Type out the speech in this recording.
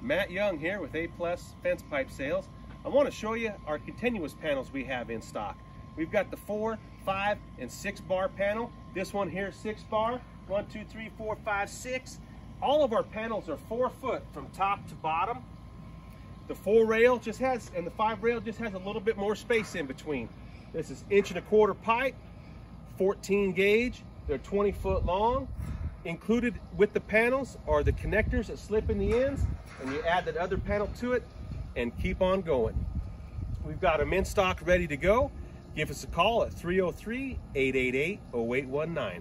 Matt Young here with A Plus Fence Pipe Sales. I want to show you our continuous panels we have in stock. We've got the four, five, and six bar panel. This one here, six bar. One, two, three, four, five, six. All of our panels are four foot from top to bottom. The four rail just has, and the five rail just has a little bit more space in between. This is inch and a quarter pipe, 14 gauge. They're 20 foot long. Included with the panels are the connectors that slip in the ends, and you add that other panel to it and keep on going. We've got them in stock ready to go. Give us a call at 303 888 0819.